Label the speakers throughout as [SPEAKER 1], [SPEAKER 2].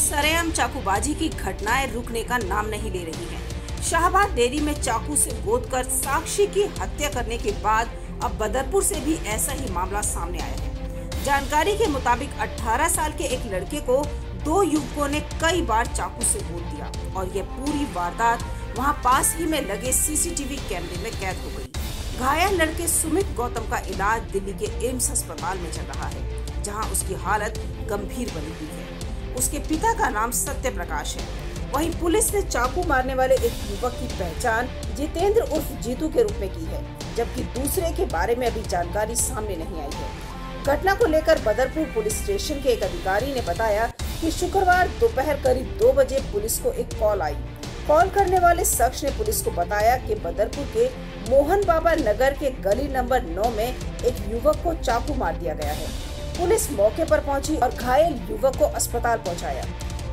[SPEAKER 1] चाकूबाजी की घटनाएँ रुकने का नाम नहीं ले रही हैं। शाहबाद डेयरी में चाकू से गोद कर साक्षी की हत्या करने के बाद अब बदरपुर से भी ऐसा ही मामला सामने आया है जानकारी के मुताबिक 18 साल के एक लड़के को दो युवकों ने कई बार चाकू से गोद दिया और यह पूरी वारदात वहाँ पास ही में लगे सीसीटीवी कैमरे में कैद हो गई। घायल लड़के सुमित गौतम का इलाज दिल्ली के एम्स अस्पताल में चल रहा है, जहाँ उसकी हालत गंभीर बनी हुई है उसके पिता का नाम सत्य प्रकाश है। वहीं पुलिस ने चाकू मारने वाले एक युवक की पहचान जितेंद्र उर्फ़ जीतू के रूप में की है, जबकि दूसरे के बारे में अभी जानकारी सामने नहीं आई है। घटना को लेकर बदरपुर पुलिस स्टेशन के एक अधिकारी ने बताया कि शुक्रवार दोपहर करीब दो बजे पुलिस को एक कॉल आई। कॉल करने वाले शख्स ने पुलिस को बताया कि बदरपुर के मोहन बाबा नगर के गली नंबर 9 में एक युवक को चाकू मार दिया गया है। पुलिस मौके पर पहुँची और घायल युवक को अस्पताल पहुँचाया।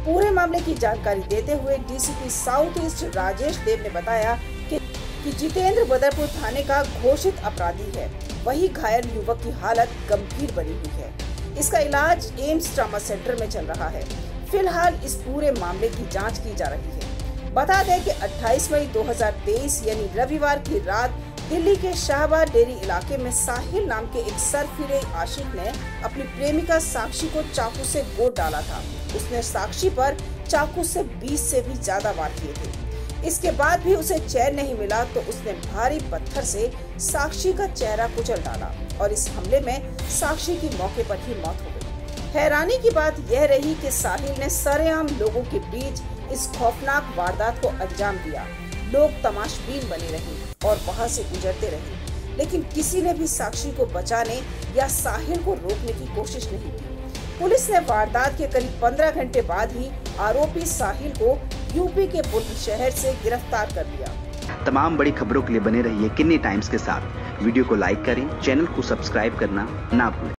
[SPEAKER 1] पूरे मामले की जानकारी देते हुए DCP south east Rajesh Dev ने बताया कि, कि जितेंद्र बदरपुर थाने का घोषित अपराधी है। वही घायल युवक की हालत गंभीर बनी हुई है। इसका इलाज एम्स ट्रामा सेंटर में चल रहा है। फ़िलहाल इस पूरे मामले की जाँच की जा रही है। बता दें कि 28 मई 2023 यानी रविवार की रात दिल्ली के शाहबाद डेरी इलाके में साहिल नाम के एक सरफिरे आशिक ने अपनी प्रेमिका साक्षी को चाकू से गोद डाला था। उसने साक्षी पर चाकू से 20 से भी ज़्यादा वार किए थे। इसके बाद भी उसे चैन नहीं मिला तो उसने भारी पत्थर से साक्षी का चेहरा कुचल डाला और इस हमले में साक्षी की मौके पर ही मौत हो गई। हैरानी की बात यह रही कि साहिल ने सरेआम लोगों के बीच इस खौफनाक वारदात को अंजाम दिया। लोग तमाशबीन बने रहे और वहाँ से गुजरते रहे। लेकिन किसी ने भी साक्षी को बचाने या साहिल को रोकने की कोशिश नहीं की। पुलिस ने वारदात के करीब 15 घंटे बाद ही आरोपी साहिल को यूपी के बुलंदशहर से गिरफ़्तार कर लिया।
[SPEAKER 2] तमाम बड़ी खबरों के लिए बने रहिए किन्नी टाइम्स के साथ। वीडियो को लाइक करें, चैनल को सब्सक्राइब करना ना भूलें।